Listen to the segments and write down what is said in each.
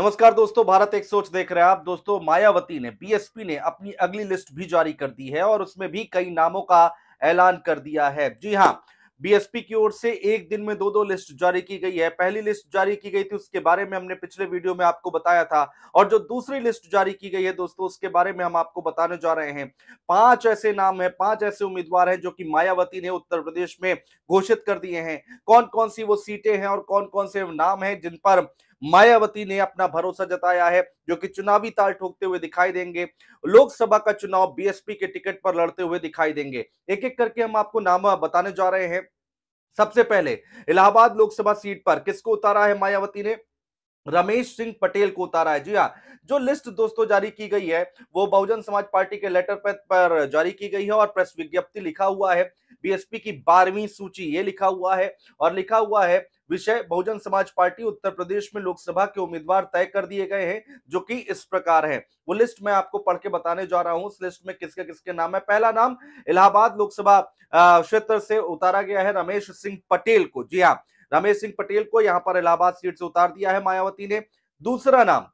नमस्कार दोस्तों, भारत एक सोच देख रहे हैं आप। दोस्तों, मायावती ने बीएसपी ने अपनी अगली लिस्ट भी जारी कर दी है और उसमें भी कई नामों का ऐलान कर दिया है। जी हाँ बीएसपी की ओर से एक दिन में दो दो लिस्ट जारी की गई है। पहली लिस्ट जारी की गई थी, उसके बारे में हमने पिछले वीडियो में आपको बताया था और जो दूसरी लिस्ट जारी की गई है दोस्तों, उसके बारे में हम आपको बताने जा रहे हैं। पाँच ऐसे नाम है, पाँच ऐसे उम्मीदवार हैं जो कि मायावती ने उत्तर प्रदेश में घोषित कर दिए हैं। कौन कौन सी वो सीटें हैं और कौन कौन से नाम है जिन पर मायावती ने अपना भरोसा जताया है, जो कि चुनावी ताल ठोकते हुए दिखाई देंगे। लोकसभा का चुनाव बीएसपी के टिकट पर लड़ते हुए दिखाई देंगे। एक एक करके हम आपको नाम बताने जा रहे हैं। सबसे पहले, इलाहाबाद लोकसभा सीट पर किसको उतारा है मायावती ने? रमेश सिंह पटेल को उतारा है। जी हाँ जो लिस्ट दोस्तों जारी की गई है, वो बहुजन समाज पार्टी के लेटर पर जारी की गई है और प्रेस विज्ञप्ति लिखा हुआ है। बीएसपी की बारहवीं सूची, ये लिखा हुआ है और लिखा हुआ है विषय, बहुजन समाज पार्टी उत्तर प्रदेश में लोकसभा के उम्मीदवार तय कर दिए गए हैं, जो कि इस प्रकार है। वो लिस्ट मैं आपको पढ़ के बताने जा रहा हूँ। उस लिस्ट में किसके किसके नाम है? पहला नाम इलाहाबाद लोकसभा क्षेत्र से उतारा गया है रमेश सिंह पटेल को। जी हाँ रमेश सिंह पटेल को यहाँ पर इलाहाबाद सीट से उतार दिया है मायावती ने। दूसरा नाम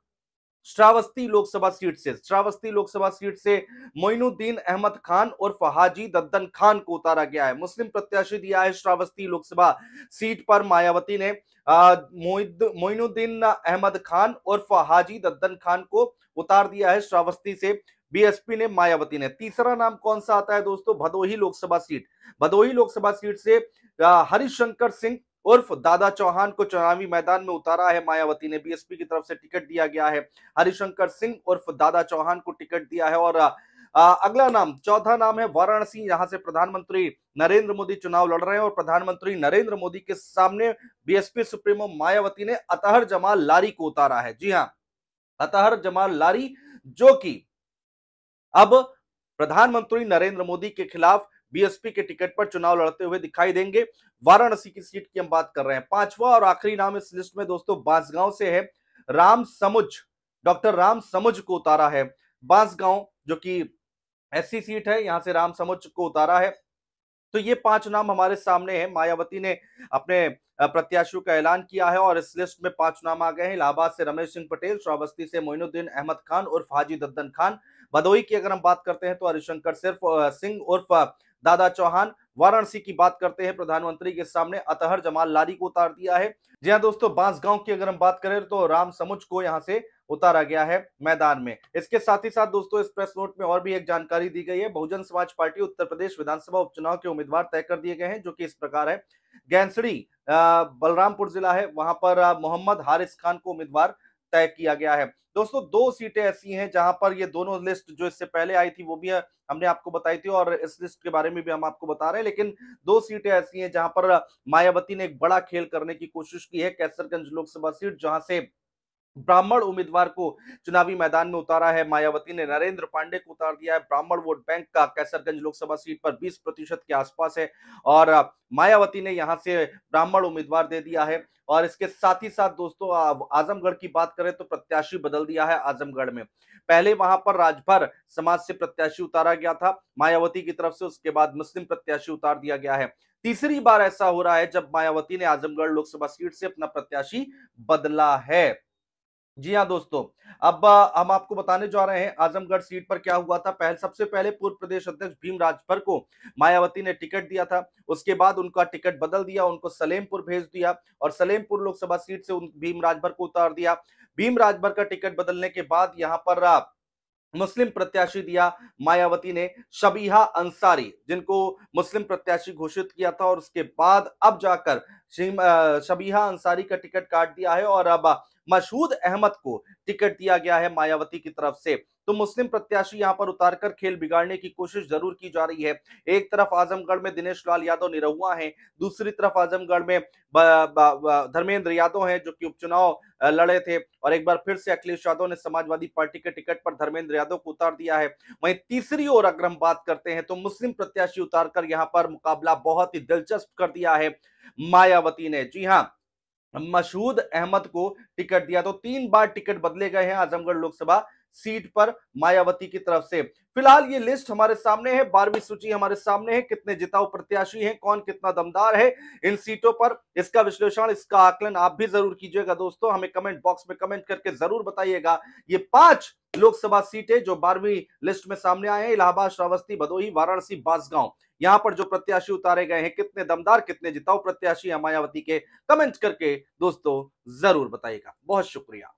श्रावस्ती लोकसभा सीट से, श्रावस्ती लोकसभा सीट से मोइनुद्दीन अहमद खान और फहाजी दद्दन खान को उतारा गया है। मुस्लिम प्रत्याशी दिया है श्रावस्ती लोकसभा सीट पर मायावती ने मोइनुद्दीन अहमद खान और फहाजी दद्दन खान को उतार दिया है श्रावस्ती से। बीएसपी ने मायावती ने। तीसरा नाम कौन सा आता है दोस्तों? भदोही लोकसभा सीट। भदोही लोकसभा सीट से हरिशंकर सिंह उर्फ़ दादा चौहान को चुनावी मैदान में उतारा है। मायावती ने बीएसपी की तरफ़ से टिकट दिया गया है। हरिशंकर सिंह उर्फ़ दादा चौहान को टिकट दिया है और आ, अगला नाम चौथा नाम है वाराणसी। यहाँ से प्रधानमंत्री नरेंद्र मोदी चुनाव लड़ रहे हैं और प्रधानमंत्री नरेंद्र मोदी के सामने बीएसपी सुप्रीमो मायावती ने अतहर जमाल लारी को उतारा है। जी हाँ अतहर जमाल लारी जो कि अब प्रधानमंत्री नरेंद्र मोदी के खिलाफ बीएसपी के टिकट पर चुनाव लड़ते हुए दिखाई देंगे। वाराणसी की सीट की हम बात कर रहे हैं। पांचवा और आखिरी नाम इस लिस्ट में दोस्तों बांसगांव से है। राम समुज डॉक्टर राम समुज को उतारा है। बांसगांव, जो कि एससी सीट है, यहाँ से राम समुज को उतारा है। तो ये पाँच नाम हमारे सामने हैं। मायावती ने अपने प्रत्याशियों का ऐलान किया है और इस लिस्ट में पाँच नाम आ गए हैं। इलाहाबाद से रमेश सिंह पटेल, श्रावस्ती से मोइनुद्दीन अहमद खान, उर्फ़ हाजी दद्दन खान। भदोई की अगर हम बात करते हैं तो हरिशंकर सिर्फ़ सिंह, उर्फ़ दादा चौहान वाराणसी की बात करते हैं। प्रधानमंत्री के सामने अतहर जमाल लारी को उतार दिया है। जी हाँ दोस्तों, बांसगांव की अगर हम बात करें तो राम समुच को यहाँ से उतारा गया है मैदान में। इसके साथ ही साथ दोस्तों, इस प्रेस नोट में और भी एक जानकारी दी गई है। बहुजन समाज पार्टी उत्तर प्रदेश विधानसभा उपचुनाव के उम्मीदवार तय कर दिए गए हैं, जो कि इस प्रकार है। गैंसड़ी बलरामपुर जिला है। वहाँ पर मोहम्मद हारिस खान को उम्मीदवार तय किया गया है। दोस्तों, दो सीटें ऐसी हैं जहाँ पर ये दोनों लिस्ट जो इससे पहले आई थी, वो भी हमने आपको बताई थी और इस लिस्ट के बारे में भी हम आपको बता रहे हैं। लेकिन दो सीटें ऐसी हैं जहाँ पर मायावती ने एक बड़ा खेल करने की कोशिश की है, कैसरगंज लोकसभा सीट, जहाँ से ब्राह्मण उम्मीदवार को चुनावी मैदान में उतारा है। मायावती ने नरेंद्र पांडे को उतार दिया है। ब्राह्मण वोट बैंक का कैसरगंज लोकसभा सीट पर 20 प्रतिशत के आसपास है और मायावती ने यहाँ से ब्राह्मण उम्मीदवार दे दिया है और इसके साथ ही साथ दोस्तों आजमगढ़ की बात करें तो प्रत्याशी बदल दिया है आजमगढ़ में। पहले वहाँ पर राजभर समाज से प्रत्याशी उतारा गया था। मायावती की तरफ़ से उसके बाद मुस्लिम प्रत्याशी उतार दिया गया है। तीसरी बार ऐसा हो रहा है जब मायावती ने आजमगढ़ लोकसभा सीट से अपना प्रत्याशी बदला है। जी हाँ दोस्तों, अब हम आपको बताने जा रहे हैं आजमगढ़ सीट पर क्या हुआ था। पहले, सबसे पहले पूर्व प्रदेश अध्यक्ष भीम राजभर को मायावती ने टिकट दिया था, उसके बाद उनका टिकट बदल दिया, उनको सलेमपुर भेज दिया और सलेमपुर लोकसभा सीट से भीम राजभर को उतार दिया। भीम राजभर का टिकट बदलने के बाद यहाँ पर मुस्लिम प्रत्याशी दिया मायावती ने, शबीहा अंसारी, जिनको मुस्लिम प्रत्याशी घोषित किया था और उसके बाद अब जाकर शबीहा अंसारी का टिकट काट दिया है और अब मशहूद अहमद को टिकट दिया गया है मायावती की तरफ़ से। तो मुस्लिम प्रत्याशी यहाँ पर उतारकर खेल बिगाड़ने की कोशिश ज़रूर की जा रही है। एक तरफ़ आजमगढ़ में दिनेश लाल यादव निरहुआ हैं, दूसरी तरफ़ आजमगढ़ में धर्मेंद्र यादव हैं जो कि उपचुनाव लड़े थे। और एक बार फिर से अखिलेश यादव ने समाजवादी पार्टी के टिकट पर धर्मेंद्र यादव को उतार दिया है। वहीं तीसरी ओर अगर हम बात करते हैं तो मुस्लिम प्रत्याशी उतारकर यहाँ पर मुकाबला बहुत ही दिलचस्प कर दिया है मायावती ने। जी हाँ मशहूद अहमद को टिकट दिया। तो तीन बार टिकट बदले गए हैं आजमगढ़ लोकसभा सीट पर मायावती की तरफ़ से। फ़िलहाल ये लिस्ट हमारे सामने है, बारहवीं सूची हमारे सामने है, कितने जिताऊ प्रत्याशी हैं, कौन कितना दमदार है, इन सीटों पर इसका विश्लेषण, इसका आकलन आप भी ज़रूर कीजिएगा दोस्तों, हमें कमेंट बॉक्स में कमेंट करके ज़रूर बताइएगा। ये पाँच लोकसभा सीटें जो बारहवीं लिस्ट में सामने आए हैं, इलाहाबाद, श्रावस्ती, भदोही, वाराणसी, बांसगांव। यहाँ पर जो प्रत्याशी उतारे गए हैं, कितने दमदार, कितने जिताऊ प्रत्याशी हैं मायावती के कमेंट करके दोस्तों ज़रूर बताइएगा। बहुत शुक्रिया।